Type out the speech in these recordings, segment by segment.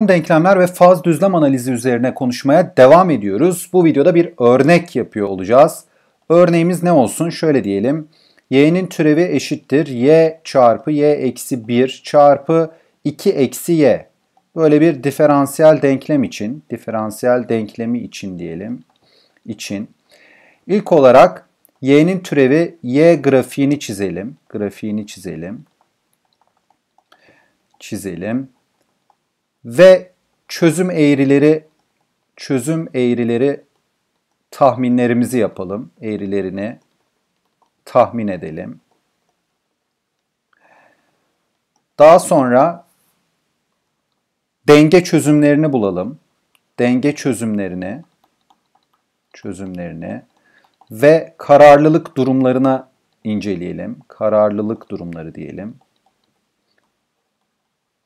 denklemler ve faz düzlem analizi üzerine konuşmaya devam ediyoruz. Bu videoda bir örnek yapıyor olacağız. Örneğimiz ne olsun? Şöyle diyelim. y'nin türevi eşittir y çarpı y eksi 1 çarpı 2 eksi y. Böyle bir diferansiyel denklem için, diferansiyel denklemi için diyelim, için. İlk olarak y'nin türevi y grafiğini çizelim. Grafiğini çizelim. Çizelim ve çözüm eğrileri çözüm eğrileri tahminlerimizi yapalım. Eğrilerini tahmin edelim. Daha sonra denge çözümlerini bulalım. Denge çözümlerini çözümlerini ve kararlılık durumlarına inceleyelim. Kararlılık durumları diyelim.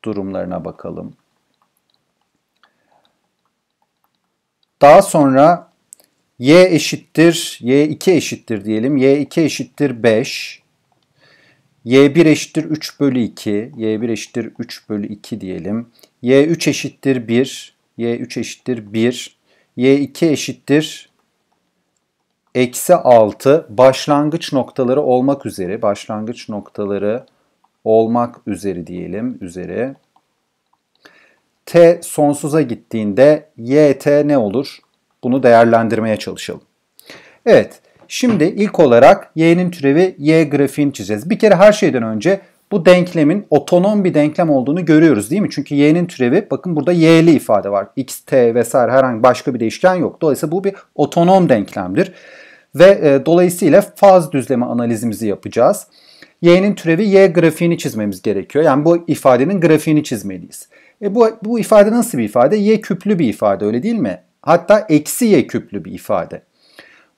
Durumlarına bakalım. Daha sonra y eşittir, y2 eşittir diyelim. y2 eşittir 5. y1 eşittir 3 bölü 2. y1 eşittir 3 bölü 2 diyelim. y3 eşittir 1. y3 eşittir 1. y2 eşittir eksi 6 başlangıç noktaları olmak üzere başlangıç noktaları olmak üzere diyelim üzere t sonsuza gittiğinde yt ne olur? Bunu değerlendirmeye çalışalım. Evet, şimdi ilk olarak y'nin türevi y grafiğini çizeceğiz. Bir kere her şeyden önce bu denklemin otonom bir denklem olduğunu görüyoruz değil mi? Çünkü y'nin türevi bakın burada y'li ifade var. x, t vesaire herhangi başka bir değişken yok. Dolayısıyla bu bir otonom denklemdir. Ve e, dolayısıyla faz düzlemi analizimizi yapacağız. Y'nin türevi y grafiğini çizmemiz gerekiyor. Yani bu ifadenin grafiğini çizmeliyiz. E bu, bu ifade nasıl bir ifade? Y küplü bir ifade öyle değil mi? Hatta eksi y küplü bir ifade.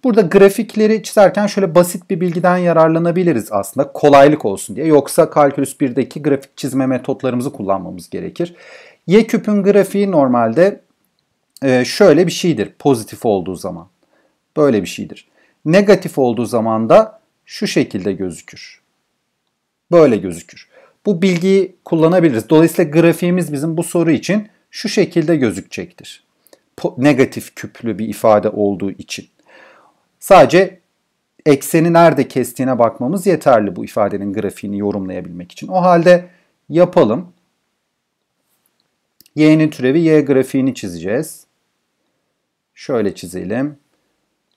Burada grafikleri çizerken şöyle basit bir bilgiden yararlanabiliriz aslında kolaylık olsun diye. Yoksa kalkülüs 1'deki grafik çizme metotlarımızı kullanmamız gerekir. Y küpün grafiği normalde e, şöyle bir şeydir pozitif olduğu zaman. Böyle bir şeydir. Negatif olduğu zaman da şu şekilde gözükür. Böyle gözükür. Bu bilgiyi kullanabiliriz. Dolayısıyla grafiğimiz bizim bu soru için şu şekilde gözükecektir. Negatif küplü bir ifade olduğu için. Sadece ekseni nerede kestiğine bakmamız yeterli bu ifadenin grafiğini yorumlayabilmek için. O halde yapalım. Y'nin türevi Y grafiğini çizeceğiz. Şöyle çizelim.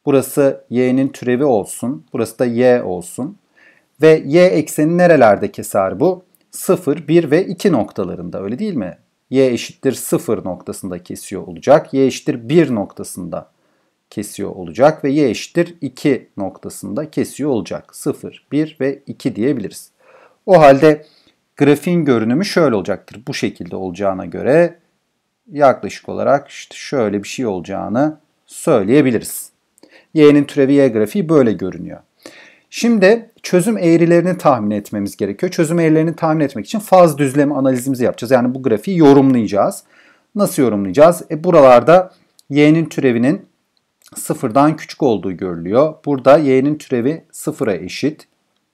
Burası Y'nin türevi olsun. Burası da Y olsun. Ve Y ekseni nerelerde keser bu? 0, 1 ve 2 noktalarında öyle değil mi? Y eşittir 0 noktasında kesiyor olacak. Y eşittir 1 noktasında kesiyor olacak ve y eşittir 2 noktasında kesiyor olacak. 0, 1 ve 2 diyebiliriz. O halde grafiğin görünümü şöyle olacaktır. Bu şekilde olacağına göre yaklaşık olarak işte şöyle bir şey olacağını söyleyebiliriz. Y'nin türevi Y grafiği böyle görünüyor. Şimdi çözüm eğrilerini tahmin etmemiz gerekiyor. Çözüm eğrilerini tahmin etmek için faz düzlemi analizimizi yapacağız. Yani bu grafiği yorumlayacağız. Nasıl yorumlayacağız? E buralarda y'nin türevinin sıfırdan küçük olduğu görülüyor. Burada y'nin türevi sıfıra eşit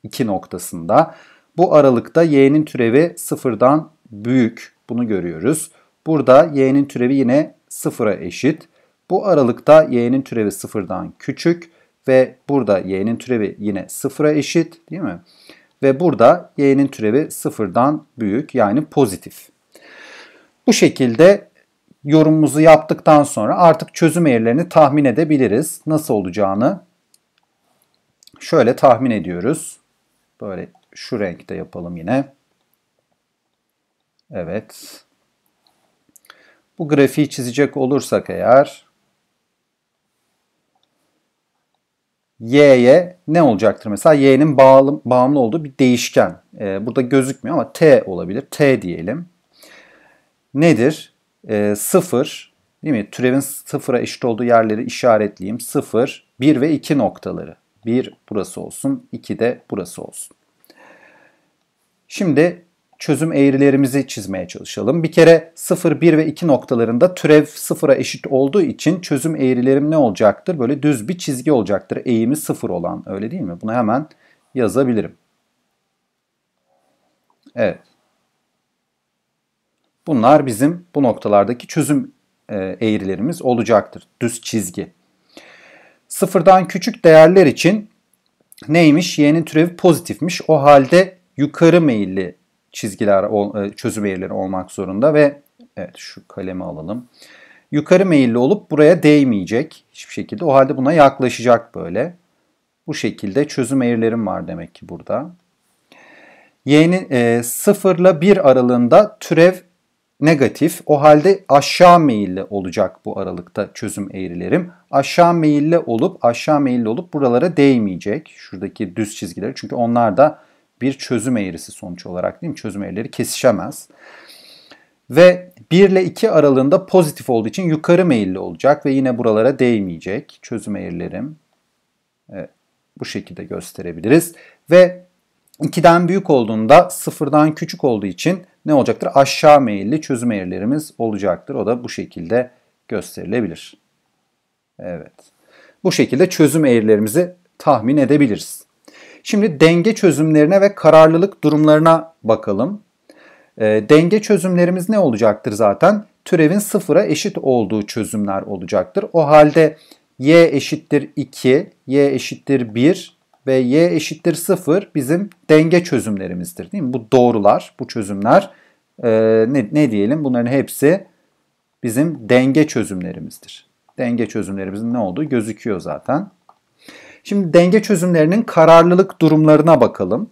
2 noktasında. Bu aralıkta y'nin türevi sıfırdan büyük. Bunu görüyoruz. Burada y'nin türevi yine sıfıra eşit. Bu aralıkta y'nin türevi sıfırdan küçük ve burada y'nin türevi yine sıfıra eşit değil mi? Ve burada y'nin türevi sıfırdan büyük yani pozitif. Bu şekilde yorumumuzu yaptıktan sonra artık çözüm eğrilerini tahmin edebiliriz. Nasıl olacağını şöyle tahmin ediyoruz. Böyle şu renkte yapalım yine. Evet. Bu grafiği çizecek olursak eğer y'ye ne olacaktır? Mesela y'nin bağlı, bağımlı olduğu bir değişken. Ee, burada gözükmüyor ama t olabilir. t diyelim. Nedir? Ee, 0 değil mi? Türevin sıfıra eşit olduğu yerleri işaretleyeyim. 0, 1 ve 2 noktaları. 1 burası olsun, 2 de burası olsun. Şimdi çözüm eğrilerimizi çizmeye çalışalım. Bir kere 0, 1 ve 2 noktalarında türev 0'a eşit olduğu için çözüm eğrilerim ne olacaktır? Böyle düz bir çizgi olacaktır. Eğimi 0 olan öyle değil mi? Bunu hemen yazabilirim. Evet. Bunlar bizim bu noktalardaki çözüm e, eğrilerimiz olacaktır. Düz çizgi. Sıfırdan küçük değerler için neymiş? Y'nin türevi pozitifmiş. O halde yukarı meyilli çizgiler, e, çözüm eğrileri olmak zorunda ve evet şu kalemi alalım. Yukarı meyilli olup buraya değmeyecek hiçbir şekilde. O halde buna yaklaşacak böyle. Bu şekilde çözüm eğrilerim var demek ki burada. Y'nin e, 0 ile 1 aralığında türev negatif. O halde aşağı meyilli olacak bu aralıkta çözüm eğrilerim. Aşağı meyilli olup aşağı meyilli olup buralara değmeyecek. Şuradaki düz çizgileri. Çünkü onlar da bir çözüm eğrisi sonuç olarak değil mi? Çözüm eğrileri kesişemez. Ve 1 ile 2 aralığında pozitif olduğu için yukarı meyilli olacak ve yine buralara değmeyecek. Çözüm eğrilerim. Evet, bu şekilde gösterebiliriz. Ve 2'den büyük olduğunda 0'dan küçük olduğu için ne olacaktır? Aşağı meyilli çözüm eğrilerimiz olacaktır. O da bu şekilde gösterilebilir. Evet. Bu şekilde çözüm eğrilerimizi tahmin edebiliriz. Şimdi denge çözümlerine ve kararlılık durumlarına bakalım. E, denge çözümlerimiz ne olacaktır zaten? Türevin sıfıra eşit olduğu çözümler olacaktır. O halde y eşittir 2, y eşittir 1 ve y eşittir 0 bizim denge çözümlerimizdir. Değil mi? Bu doğrular, bu çözümler e, ne, ne diyelim? Bunların hepsi bizim denge çözümlerimizdir. Denge çözümlerimizin ne olduğu gözüküyor zaten. Şimdi denge çözümlerinin kararlılık durumlarına bakalım.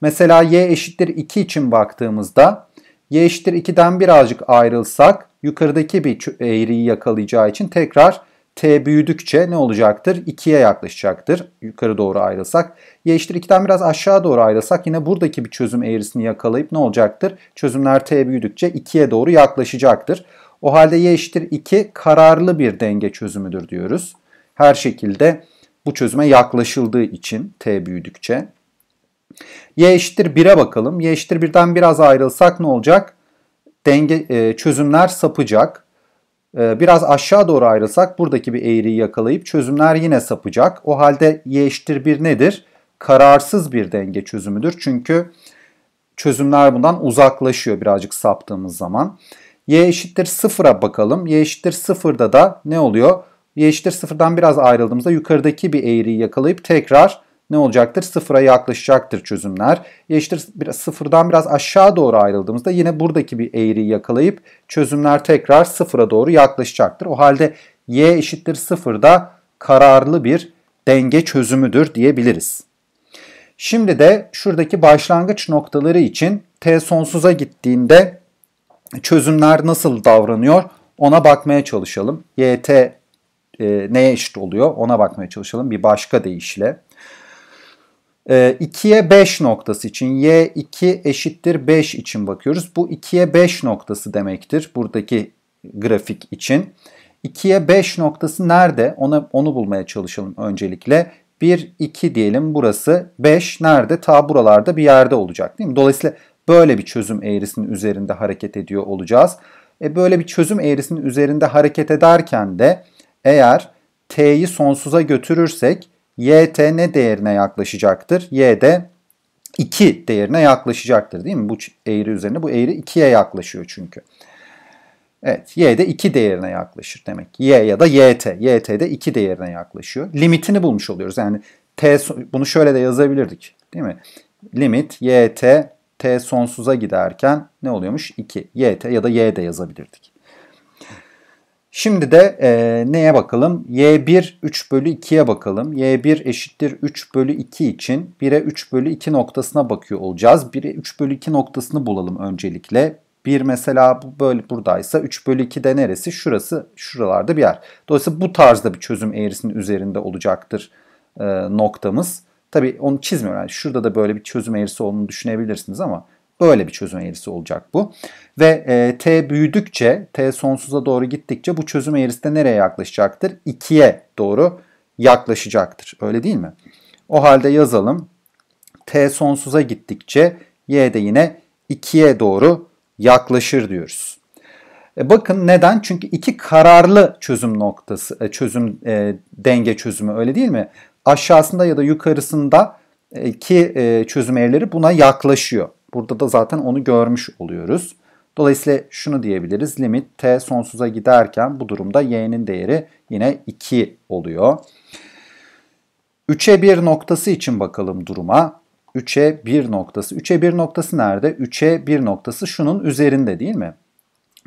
Mesela y eşittir 2 için baktığımızda y eşittir 2'den birazcık ayrılsak yukarıdaki bir eğriyi yakalayacağı için tekrar t büyüdükçe ne olacaktır? 2'ye yaklaşacaktır. Yukarı doğru ayrılsak. Y eşittir 2'den biraz aşağı doğru ayrılsak yine buradaki bir çözüm eğrisini yakalayıp ne olacaktır? Çözümler t büyüdükçe 2'ye doğru yaklaşacaktır. O halde y eşittir 2 kararlı bir denge çözümüdür diyoruz. Her şekilde bu çözüme yaklaşıldığı için t büyüdükçe. y eşittir 1'e bakalım. y eşittir 1'den biraz ayrılsak ne olacak? Denge e, çözümler sapacak. E, biraz aşağı doğru ayrılsak buradaki bir eğriyi yakalayıp çözümler yine sapacak. O halde y eşittir 1 nedir? Kararsız bir denge çözümüdür. Çünkü çözümler bundan uzaklaşıyor birazcık saptığımız zaman. y eşittir 0'a bakalım. y eşittir 0'da da ne oluyor? Y eşittir sıfırdan biraz ayrıldığımızda yukarıdaki bir eğriyi yakalayıp tekrar ne olacaktır? Sıfıra yaklaşacaktır çözümler. Y eşittir biraz, sıfırdan biraz aşağı doğru ayrıldığımızda yine buradaki bir eğriyi yakalayıp çözümler tekrar sıfıra doğru yaklaşacaktır. O halde y eşittir sıfırda kararlı bir denge çözümüdür diyebiliriz. Şimdi de şuradaki başlangıç noktaları için t sonsuza gittiğinde çözümler nasıl davranıyor ona bakmaya çalışalım. yt e, neye eşit oluyor ona bakmaya çalışalım bir başka deyişle. E, 2'ye 5 noktası için y2 eşittir 5 için bakıyoruz. Bu 2'ye 5 noktası demektir buradaki grafik için. 2'ye 5 noktası nerede? Ona, onu bulmaya çalışalım öncelikle. 1, 2 diyelim burası. 5 nerede? Ta buralarda bir yerde olacak değil mi? Dolayısıyla böyle bir çözüm eğrisinin üzerinde hareket ediyor olacağız. E böyle bir çözüm eğrisinin üzerinde hareket ederken de eğer t'yi sonsuza götürürsek yt ne değerine yaklaşacaktır? y de 2 değerine yaklaşacaktır değil mi? Bu eğri üzerine bu eğri 2'ye yaklaşıyor çünkü. Evet y de 2 değerine yaklaşır demek. y ya da yt. yt de 2 değerine yaklaşıyor. Limitini bulmuş oluyoruz. Yani t bunu şöyle de yazabilirdik değil mi? Limit yt t sonsuza giderken ne oluyormuş? 2. yt ya da y de yazabilirdik. Şimdi de e, neye bakalım? y1 3 bölü 2'ye bakalım. y1 eşittir 3 bölü 2 için 1'e 3 bölü 2 noktasına bakıyor olacağız. 1'e 3 bölü 2 noktasını bulalım öncelikle. 1 mesela böyle buradaysa 3 bölü 2 de neresi? Şurası şuralarda bir yer. Dolayısıyla bu tarzda bir çözüm eğrisinin üzerinde olacaktır e, noktamız. Tabii onu çizmiyorum. Yani şurada da böyle bir çözüm eğrisi olduğunu düşünebilirsiniz ama Böyle bir çözüm eğrisi olacak bu. Ve e, t büyüdükçe, t sonsuza doğru gittikçe bu çözüm eğrisi de nereye yaklaşacaktır? 2'ye doğru yaklaşacaktır. Öyle değil mi? O halde yazalım. t sonsuza gittikçe y de yine 2'ye doğru yaklaşır diyoruz. E bakın neden? Çünkü iki kararlı çözüm noktası, e, çözüm e, denge çözümü öyle değil mi? Aşağısında ya da yukarısında e, ki e, çözüm eğrileri buna yaklaşıyor. Burada da zaten onu görmüş oluyoruz. Dolayısıyla şunu diyebiliriz. Limit t sonsuza giderken bu durumda y'nin değeri yine 2 oluyor. 3'e 1 noktası için bakalım duruma. 3'e 1 noktası. 3'e 1 noktası nerede? 3'e 1 noktası şunun üzerinde değil mi?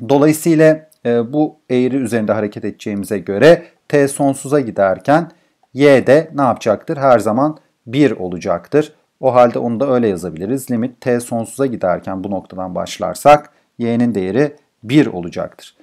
Dolayısıyla e, bu eğri üzerinde hareket edeceğimize göre t sonsuza giderken y de ne yapacaktır? Her zaman 1 olacaktır. O halde onu da öyle yazabiliriz. Limit t sonsuza giderken bu noktadan başlarsak y'nin değeri 1 olacaktır.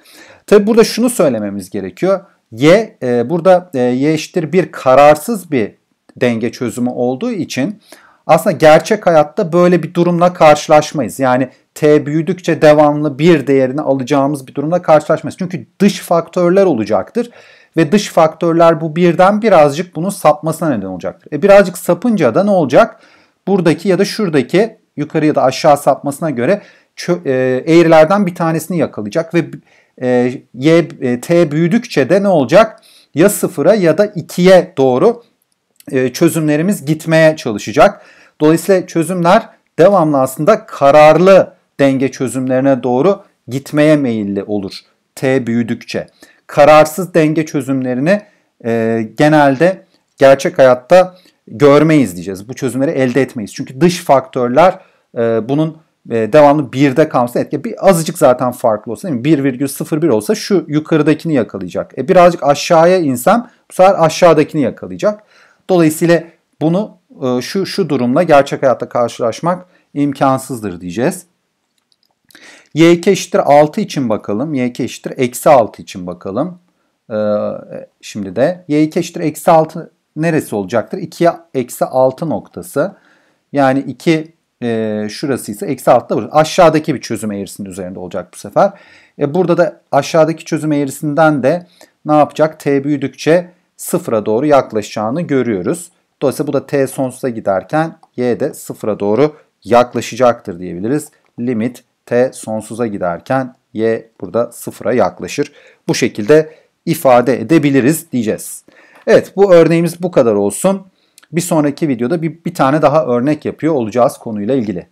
Tabi burada şunu söylememiz gerekiyor. y e, burada e, y eşittir bir kararsız bir denge çözümü olduğu için aslında gerçek hayatta böyle bir durumla karşılaşmayız. Yani t büyüdükçe devamlı bir değerini alacağımız bir durumla karşılaşmayız. Çünkü dış faktörler olacaktır ve dış faktörler bu birden birazcık bunun sapmasına neden olacaktır. E birazcık sapınca da ne olacak? Buradaki ya da şuradaki yukarı ya da aşağı sapmasına göre e, eğrilerden bir tanesini yakalayacak ve e, y e, t büyüdükçe de ne olacak? Ya sıfıra ya da ikiye doğru çözümlerimiz gitmeye çalışacak. Dolayısıyla çözümler devamlı aslında kararlı denge çözümlerine doğru gitmeye meyilli olur t büyüdükçe. Kararsız denge çözümlerini e, genelde gerçek hayatta görmeyiz diyeceğiz. Bu çözümleri elde etmeyiz. Çünkü dış faktörler e, bunun e, devamlı birde kalması etki. Bir azıcık zaten farklı olsa değil mi? 1,01 olsa şu yukarıdakini yakalayacak. E, birazcık aşağıya insem bu sefer aşağıdakini yakalayacak. Dolayısıyla bunu e, şu şu durumla gerçek hayatta karşılaşmak imkansızdır diyeceğiz. y2 eşittir 6 için bakalım. y2 eşittir eksi 6 için bakalım. Ee, şimdi de y2 eşittir eksi 6 neresi olacaktır? 2'ye eksi 6 noktası. Yani 2 e, şurası ise eksi 6 da burası. Aşağıdaki bir çözüm eğrisinin üzerinde olacak bu sefer. E, burada da aşağıdaki çözüm eğrisinden de ne yapacak? T büyüdükçe sıfıra doğru yaklaşacağını görüyoruz. Dolayısıyla bu da t sonsuza giderken y de sıfıra doğru yaklaşacaktır diyebiliriz. Limit t sonsuza giderken y burada sıfıra yaklaşır. Bu şekilde ifade edebiliriz diyeceğiz. Evet bu örneğimiz bu kadar olsun. Bir sonraki videoda bir, bir tane daha örnek yapıyor olacağız konuyla ilgili.